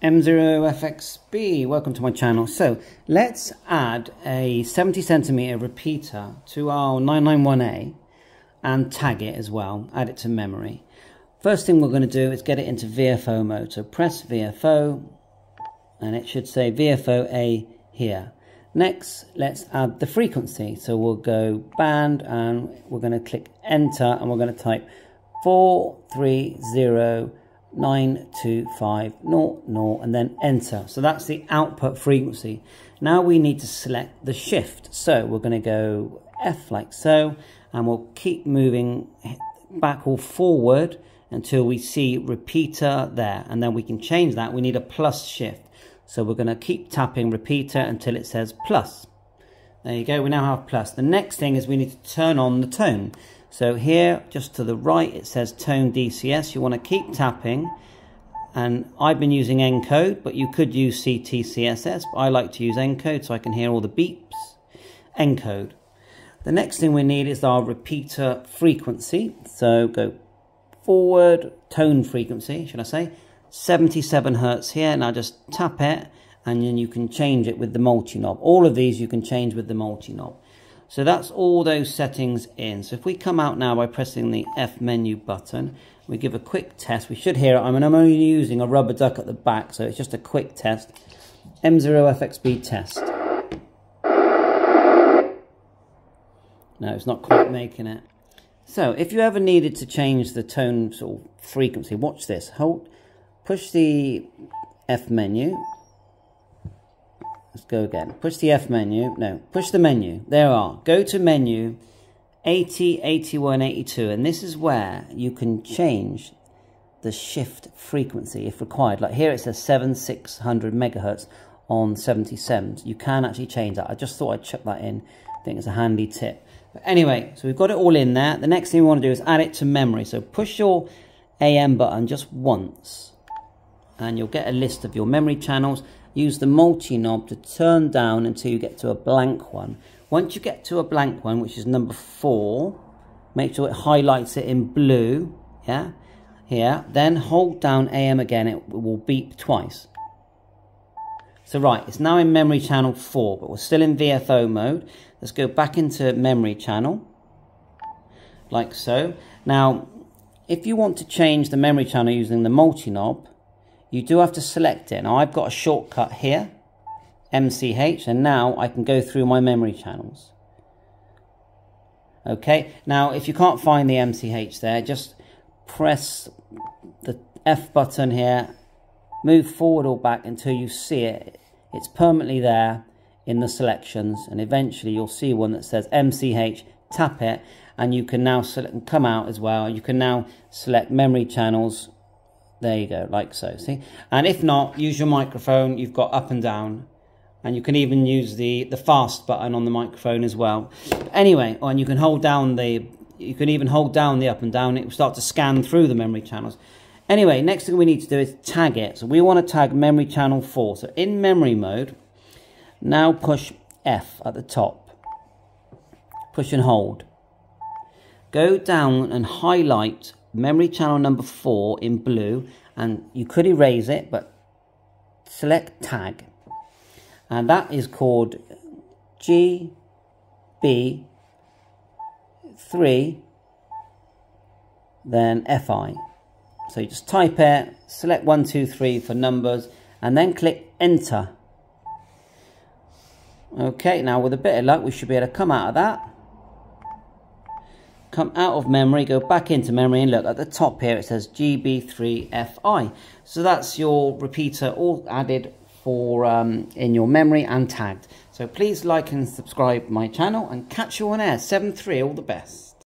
M0FXB, welcome to my channel. So let's add a 70 centimeter repeater to our 991A and tag it as well, add it to memory. First thing we're going to do is get it into VFO mode. So press VFO and it should say VFO A here. Next, let's add the frequency. So we'll go band and we're going to click enter and we're going to type 430 92500 and then enter. So that's the output frequency. Now we need to select the shift. So we're going to go F like so and we'll keep moving back or forward until we see repeater there and then we can change that. We need a plus shift. So we're going to keep tapping repeater until it says plus. There you go, we now have plus. The next thing is we need to turn on the tone. So here, just to the right, it says tone DCS. You want to keep tapping. And I've been using encode, but you could use CTCSS. But I like to use encode so I can hear all the beeps. Encode. The next thing we need is our repeater frequency. So go forward, tone frequency, should I say. 77 hertz here. Now just tap it and then you can change it with the multi-knob. All of these you can change with the multi-knob. So that's all those settings in. So if we come out now by pressing the F menu button, we give a quick test. We should hear it. I mean, I'm only using a rubber duck at the back, so it's just a quick test. M0FXB test. No, it's not quite making it. So if you ever needed to change the tone sort of frequency, watch this. Hold, push the F menu Let's go again. Push the F menu. No, push the menu. There are. Go to menu 80, 81, 82. And this is where you can change the shift frequency if required. Like here it says 7600 megahertz on 77. You can actually change that. I just thought I'd chuck that in. I think it's a handy tip. But anyway, so we've got it all in there. The next thing we want to do is add it to memory. So push your AM button just once and you'll get a list of your memory channels use the multi knob to turn down until you get to a blank one. Once you get to a blank one, which is number four, make sure it highlights it in blue, yeah, here, then hold down AM again, it will beep twice. So right, it's now in memory channel 4, but we're still in VFO mode. Let's go back into memory channel, like so. Now, if you want to change the memory channel using the multi-knob, you do have to select it. Now I've got a shortcut here, MCH, and now I can go through my memory channels. Okay, now if you can't find the MCH there, just press the F button here, move forward or back until you see it. It's permanently there in the selections and eventually you'll see one that says MCH, tap it and you can now select come out as well. You can now select memory channels there you go, like so, see? And if not, use your microphone. You've got up and down. And you can even use the, the fast button on the microphone as well. But anyway, and you can hold down the, you can even hold down the up and down. It will start to scan through the memory channels. Anyway, next thing we need to do is tag it. So we want to tag memory channel 4. So in memory mode, now push F at the top. Push and hold. Go down and highlight memory channel number 4 in blue and you could erase it but select tag. And that is called GB3 then FI so you just type it select 123 for numbers and then click enter. Okay now with a bit of luck we should be able to come out of that come out of memory, go back into memory and look at the top here it says GB3FI. So that's your repeater all added for um, in your memory and tagged. So please like and subscribe my channel and catch you on air 7-3 all the best.